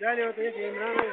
Jali wote hivi mlango